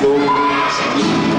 flor,